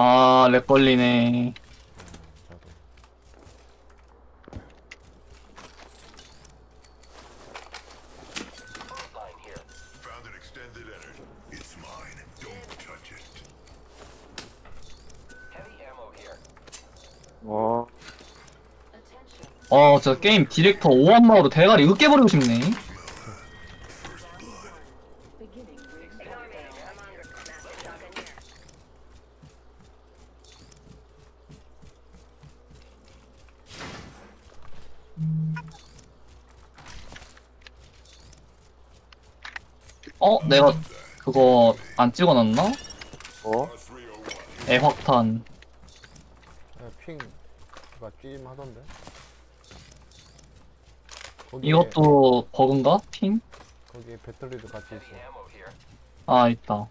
아, 렉 걸리네. 저도. Found an extended energy. It's mine. Don't touch it. 와 어, 저 게임 디렉터 오한마으로 대가리 으깨버리고 싶네. 안 찍어놨나? 어? 애확탄. 야, 핑, 가 찜하던데? 거기에, 이것도 버그인가? 핑? 거기에 배터리도 같이 있어. 아, 있다.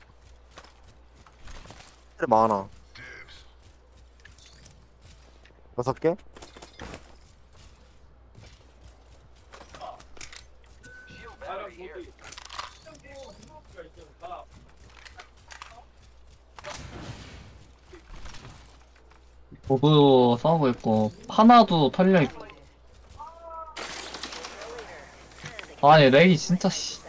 틀 많아 여섯 개? 버그 싸우고 있고, 하나도 털려 있고. 아니, 렉이 진짜, 씨.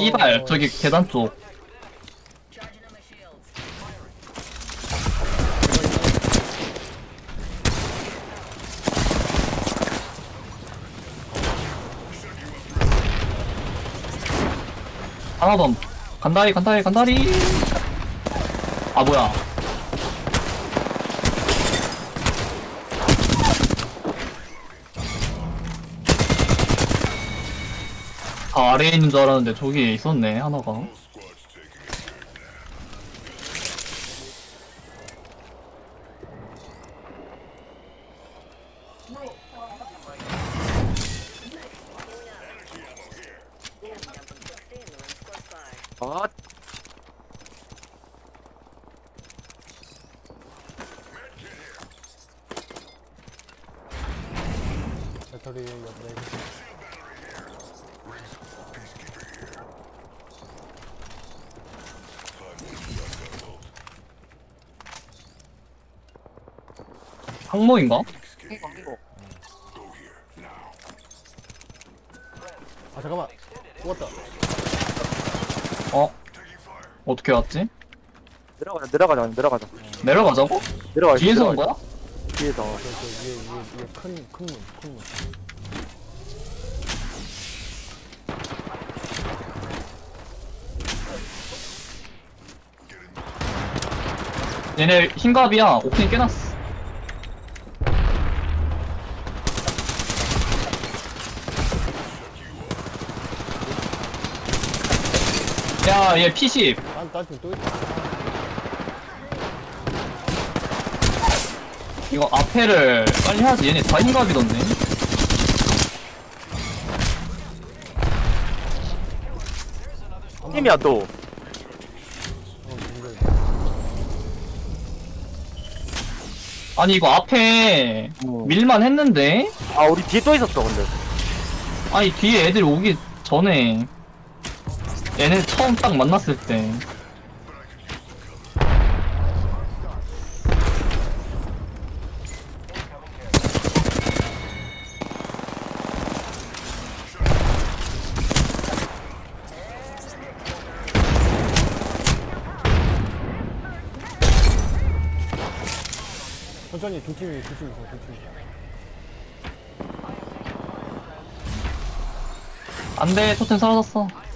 씨발. 저기 계단 쪽. 하나 더. 간다리, 간다리, 간다리. 아, 뭐야. 다 아래에 있는 줄 알았는데 저기 있었네, 하나가. 아 배터리 옆에 항모인가? 이거 이거 아 잠깐만 죽었다 어? 어떻게 왔지? 내려가자 내려가자 내려가자 내려가자고? 내려가 뒤에서 온 거야? 뒤에서 저, 저 위에 위에 위에 큰큰문큰문 얘네 흰갑이야. 오픈이 깨놨어. 야, 얘 P10. 딴딴팀또 있다 이거 앞에를 빨리 해야지. 얘네 다 흰갑이던데. 팀이야 또 아니, 이거 앞에 어. 밀만 했는데? 아 우리 뒤에 또 있었어 근데 아니, 뒤에 애들 오기 전에. 얘네 처음 딱 만났을 때. 천천히 두 팀이 두팀 있어 두팀 안 돼, 토템 사라졌어.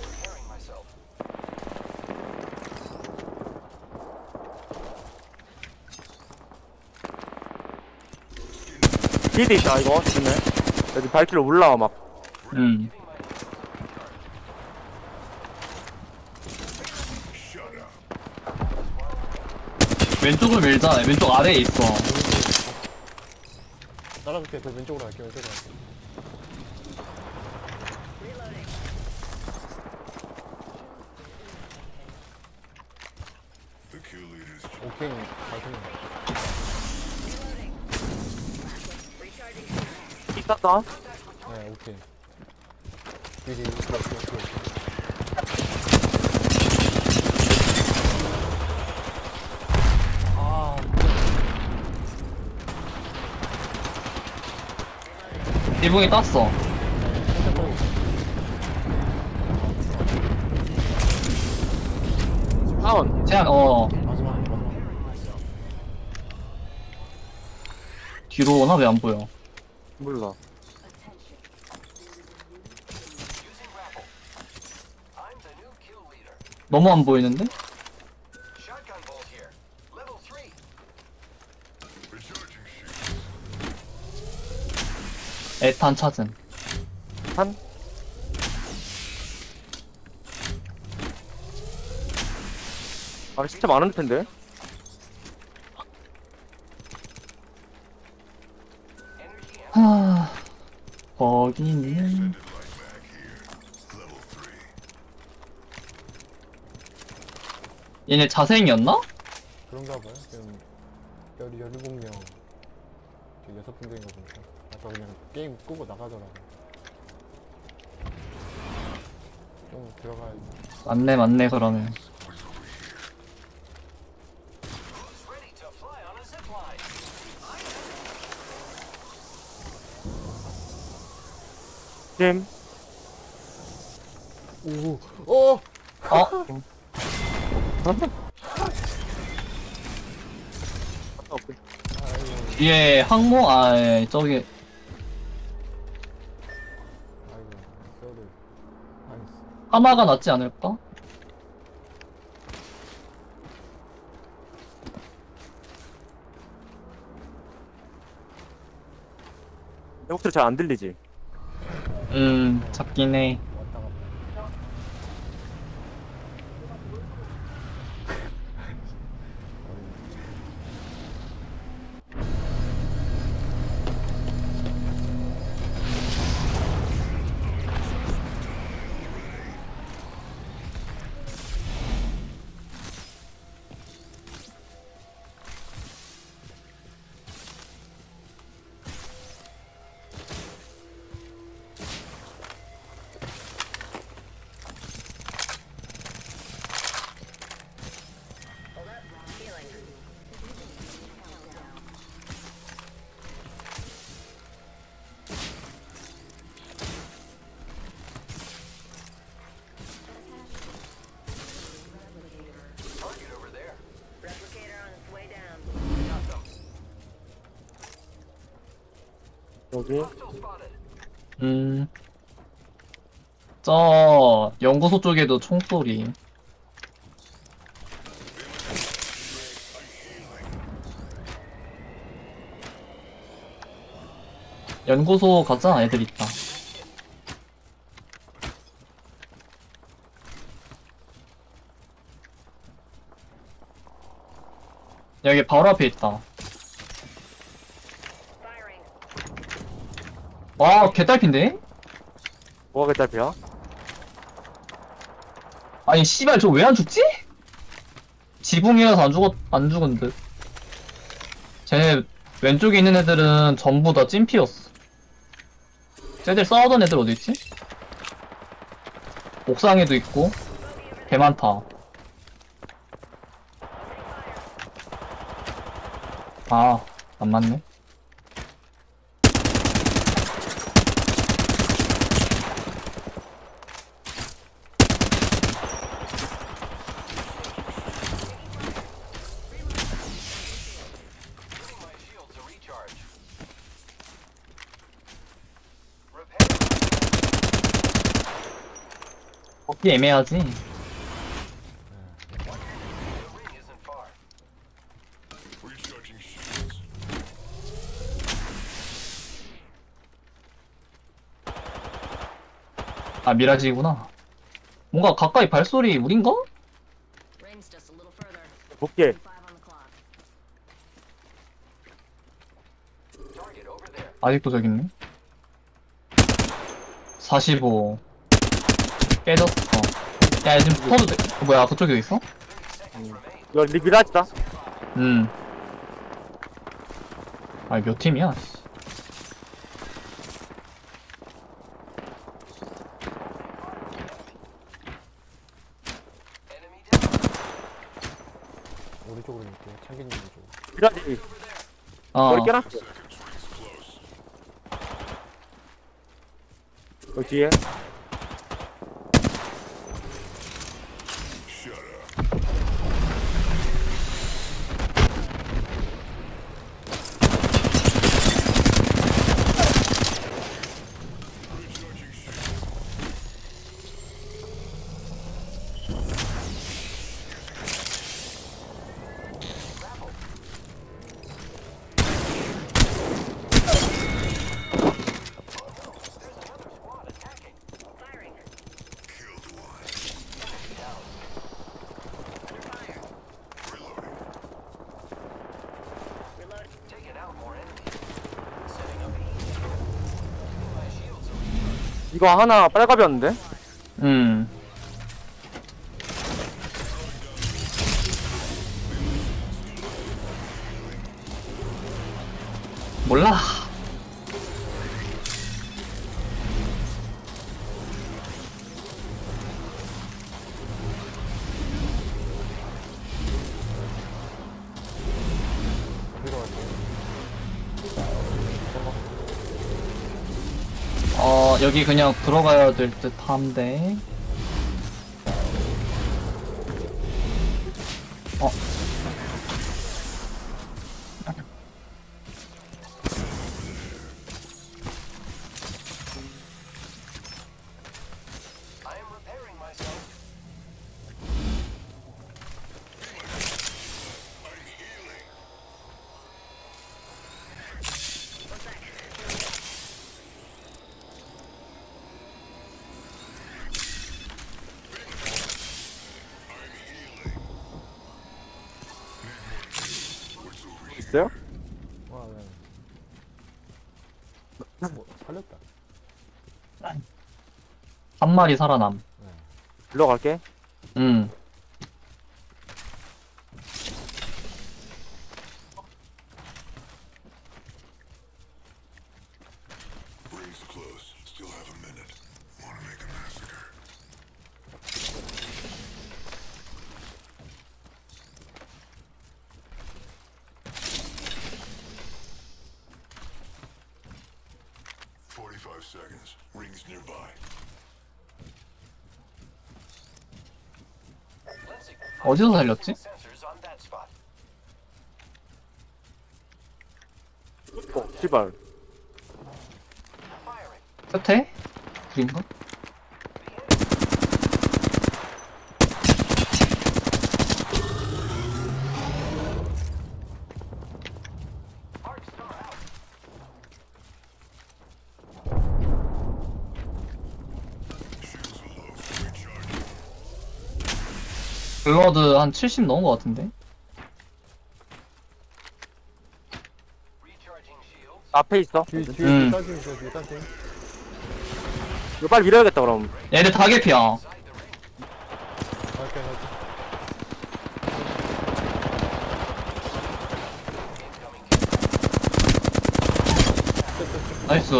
뒤에 있다 이거 지네 여기 발길로 올라와 막 응. 왼쪽을 밀자. 왼쪽 아래에 있어. 따라줄게. 그 왼쪽으로 갈게. 왼쪽으로 갈게. 오케이. 발길. 있었다. 네 오케이 있어 있어 있어 아 지붕이 땄어. 다운. 제한, 어, 마지막 마지막 뒤로 오나 왜 안 보여? 몰라. 너무 안 보이는데? 에탄 찾음. 한. 아, 진짜 많은 텐데. 하, Level 3. 얘네 자생이었나? 그런가 봐요 지금 열, 17명 지금 여섯 분 되는 거 보니까 아까 그냥 게임 끄고 나가더라고 좀 들어가야지 맞네, 맞네, 그러면. 팀. 오! 어! 어? 뒤에 항모, 아, 예, 저기, 아이고 하나가 낫지 않을까? 내 목소리 잘 안 들리지? 음, 잡긴 해. 여기. 음. 저, 연구소 쪽에도 총소리. 연구소 가자, 애들 있다. 여기 바로 앞에 있다. 와, 개딸핀데? 뭐가 개딸피야? 아니 씨발 저 왜 안 죽지? 지붕이라서 안 죽었 안 죽은 듯. 쟤네 왼쪽에 있는 애들은 전부 다 찐피였어. 쟤들 싸우던 애들 어디 있지? 옥상에도 있고 개 많다. 아, 안 맞네. 애매하지. 아 미라지구나. 뭔가 가까이 발소리 우린가? Ring's just a little further. 볼게. Five on the clock. 아직도 저기 있네. 45. 깨졌어. 야, 지금 붙어도 돼. 어, 뭐야, 그쪽에 있어? 이거 리 미라지다. 음. 아니, 몇 팀이야? 씨. 오른쪽으로 이렇게 창기님 쪽. 미라지. 어. 머리 깨놨어. 여기 뒤에. 이거 하나 빨갑이었는데? 음. 어, 여기 그냥 들어가야 될 듯 한데. 어. 있어요? 와, 네. 뭐, 살렸다. 한 마리 살아남. 일로 갈게. 음. 어디서 살렸지? 어, 씨발. 끝에? 둘인가? 블러드 한 70 넘은 것 같은데? 앞에 있어. 뒤, 뒤에 음. 딴 팀, 있어, 뒤에 딴 팀. 이거 빨리 밀어야겠다, 그럼. 얘들 다 개피야. 갈게, 갈게. 나이스.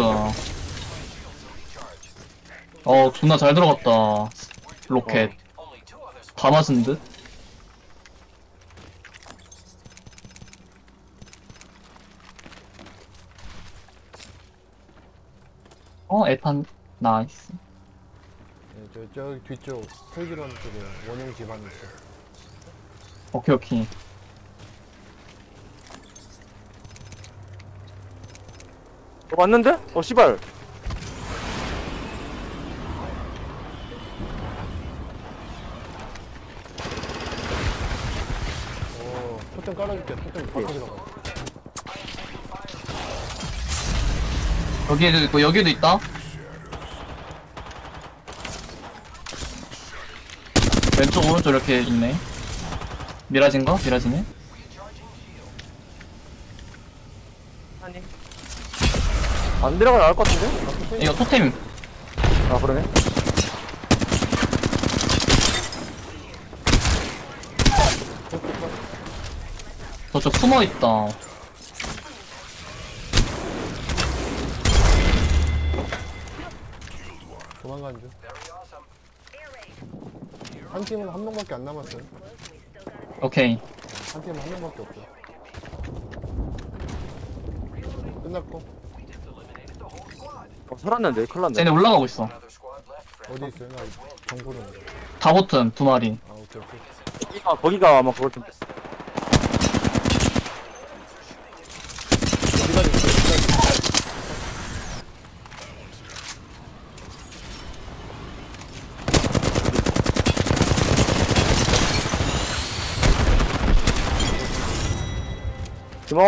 어, 존나 잘 들어갔다. 로켓. 다 맞은 듯? 어, 에탄, 나이스. 네, 저, 저기 뒤쪽, 텔기런 쪽에 원형 집안 있어. 오케이, 오케이. 어, 왔는데? 어, 씨발. 여기에도 있고, 여기도 있다. 왼쪽, 오른쪽 이렇게 있네. 미라진가? 미라지네? 아니. 안 들어가 나을 것 같은데? 이거 토템. 아, 그러네. 저쪽 숨어있다. 한 팀은 한 명밖에 안 남았어요. 오케이. 한 팀은 한 명밖에 없어. 끝났고 어, 살았는데, 큰일 났네. 쟤네 올라가고 있어. 어디 있어요? 나 정보는. 다 붙음, 두 마리. 아 오케이 오케이. 거기가, 거기가 아마 그걸 좀. 어디까지 있어요? 어디까지? 디마